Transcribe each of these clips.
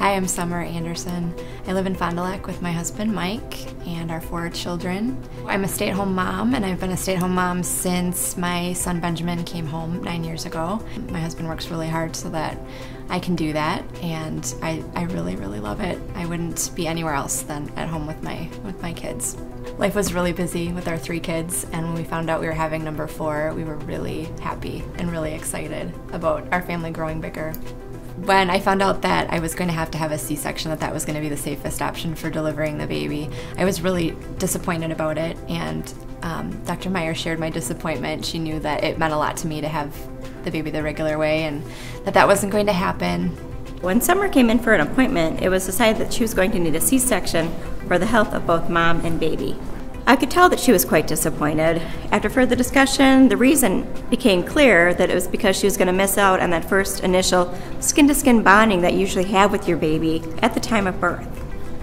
Hi, I'm Summer Anderson. I live in Fond du Lac with my husband Mike and our four children. I'm a stay at home mom, and I've been a stay at home mom since my son Benjamin came home nine years ago. My husband works really hard so that I can do that, and I, I really, really love it. I wouldn't be anywhere else than at home with my, with my kids. Life was really busy with our three kids, and when we found out we were having number four, we were really happy and really excited about our family growing bigger when I found out that I was going to have to have a C-section, that that was going to be the safest option for delivering the baby, I was really disappointed about it. And um, Dr. Meyer shared my disappointment. She knew that it meant a lot to me to have the baby the regular way, and that that wasn't going to happen. When Summer came in for an appointment, it was decided that she was going to need a C-section for the health of both mom and baby. I could tell that she was quite disappointed. After further discussion, the reason became clear that it was because she was going to miss out on that first initial skin to skin bonding that you usually have with your baby at the time of birth.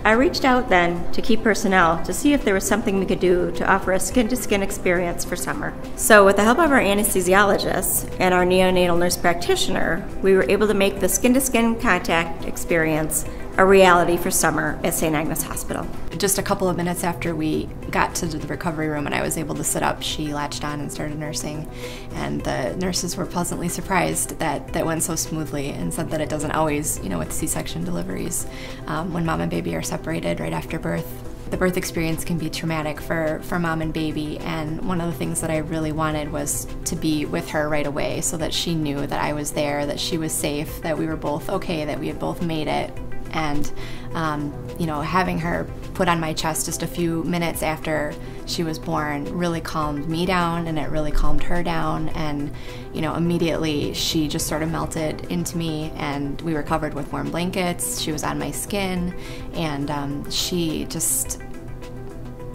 I reached out then to key personnel to see if there was something we could do to offer a skin to skin experience for summer. So, with the help of our anesthesiologist and our neonatal nurse practitioner, we were able to make the skin to skin contact experience a reality for summer at St. Agnes Hospital. Just a couple of minutes after we got to the recovery room and I was able to sit up, she latched on and started nursing. And the nurses were pleasantly surprised that that went so smoothly and said that it doesn't always, you know, with C-section deliveries, um, when mom and baby are separated right after birth, the birth experience can be traumatic for, for mom and baby and one of the things that I really wanted was to be with her right away so that she knew that I was there, that she was safe, that we were both okay, that we had both made it and um, you know having her put on my chest just a few minutes after she was born really calmed me down and it really calmed her down. And you know immediately she just sort of melted into me and we were covered with warm blankets. She was on my skin and um, she just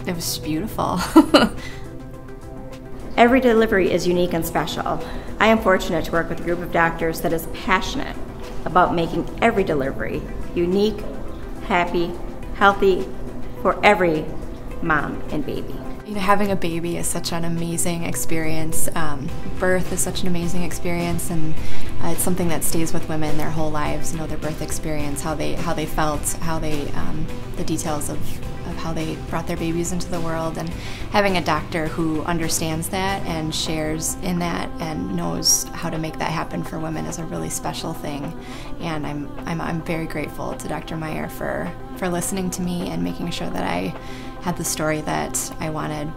it was beautiful. Every delivery is unique and special. I am fortunate to work with a group of doctors that is passionate about making every delivery unique, happy, healthy for every mom and baby. You know, having a baby is such an amazing experience. Um, birth is such an amazing experience, and uh, it's something that stays with women their whole lives. You know, their birth experience, how they how they felt, how they um, the details of of how they brought their babies into the world and having a doctor who understands that and shares in that and knows how to make that happen for women is a really special thing and I'm, I'm, I'm very grateful to Dr. Meyer for, for listening to me and making sure that I had the story that I wanted